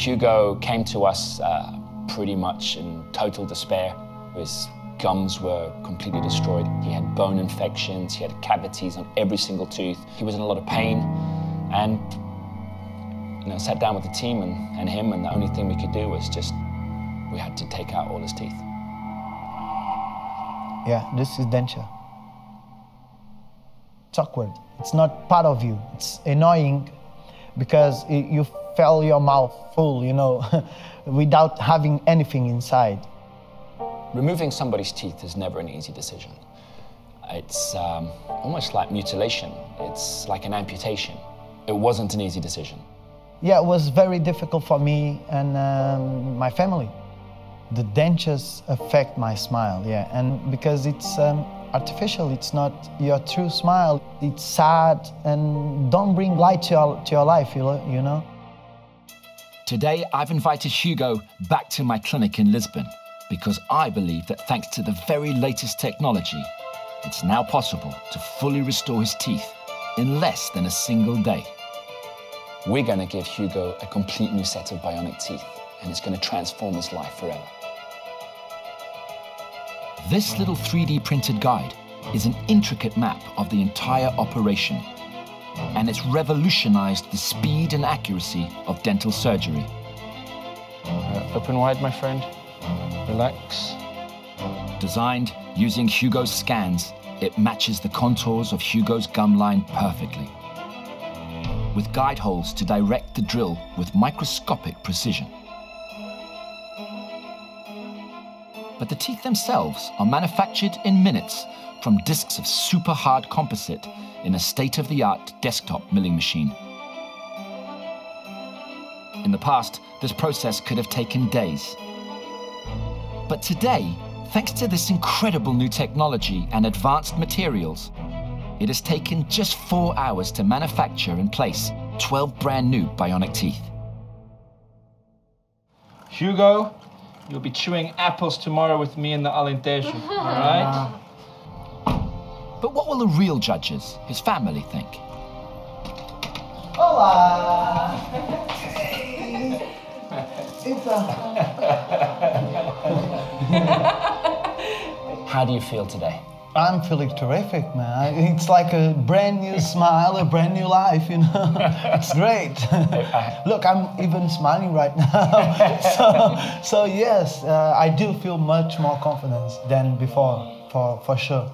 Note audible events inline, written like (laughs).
Hugo came to us uh, pretty much in total despair. His gums were completely destroyed. He had bone infections, he had cavities on every single tooth. He was in a lot of pain and you know, sat down with the team and, and him and the only thing we could do was just, we had to take out all his teeth. Yeah, this is denture. It's awkward. It's not part of you. It's annoying because you fill your mouth full, you know, (laughs) without having anything inside. Removing somebody's teeth is never an easy decision. It's um, almost like mutilation. It's like an amputation. It wasn't an easy decision. Yeah, it was very difficult for me and um, my family. The dentures affect my smile, yeah, and because it's um, artificial, it's not your true smile. It's sad and don't bring light to your, to your life, you know, you know. Today, I've invited Hugo back to my clinic in Lisbon because I believe that thanks to the very latest technology, it's now possible to fully restore his teeth in less than a single day. We're going to give Hugo a complete new set of bionic teeth, and it's going to transform his life forever. This little 3D printed guide is an intricate map of the entire operation, and it's revolutionized the speed and accuracy of dental surgery. Uh, open wide, my friend. Relax. Designed using Hugo's scans, it matches the contours of Hugo's gum line perfectly. With guide holes to direct the drill with microscopic precision. But the teeth themselves are manufactured in minutes from discs of super hard composite in a state of the art desktop milling machine. In the past, this process could have taken days. But today, thanks to this incredible new technology and advanced materials, it has taken just four hours to manufacture and place 12 brand new bionic teeth. Hugo, you'll be chewing apples tomorrow with me in the Alentejo, (laughs) all right? But what will the real judges, his family, think? Olá! Então. (laughs) How do you feel today? I'm feeling terrific, man. It's like a brand new smile, a brand new life, you know? (laughs) It's great. (laughs) Look, I'm even smiling right now. (laughs) so, so yes, uh, I do feel much more confidence than before, for, for sure.